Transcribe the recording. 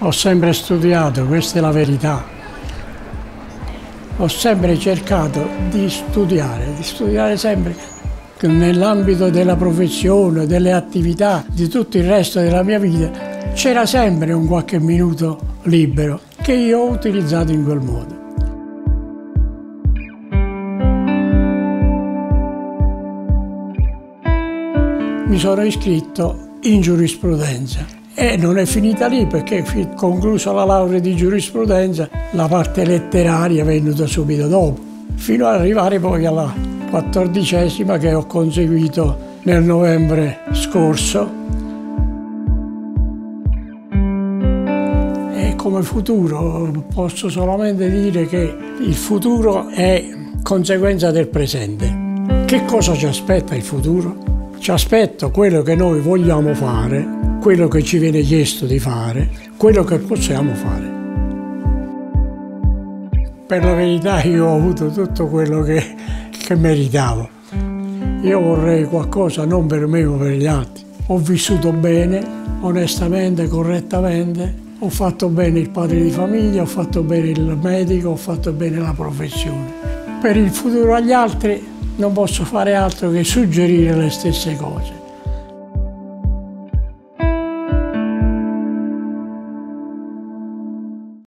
Ho sempre studiato, questa è la verità. Ho sempre cercato di studiare, di studiare sempre nell'ambito della professione, delle attività, di tutto il resto della mia vita. C'era sempre un qualche minuto libero che io ho utilizzato in quel modo. Mi sono iscritto in giurisprudenza e non è finita lì perché conclusa la laurea di giurisprudenza la parte letteraria è venuta subito dopo, fino ad arrivare poi alla quattordicesima che ho conseguito nel novembre scorso. E come futuro posso solamente dire che il futuro è conseguenza del presente. Che cosa ci aspetta il futuro? Ci aspetta quello che noi vogliamo fare quello che ci viene chiesto di fare, quello che possiamo fare. Per la verità io ho avuto tutto quello che, che meritavo. Io vorrei qualcosa non per me ma per gli altri. Ho vissuto bene, onestamente, correttamente, ho fatto bene il padre di famiglia, ho fatto bene il medico, ho fatto bene la professione. Per il futuro agli altri non posso fare altro che suggerire le stesse cose.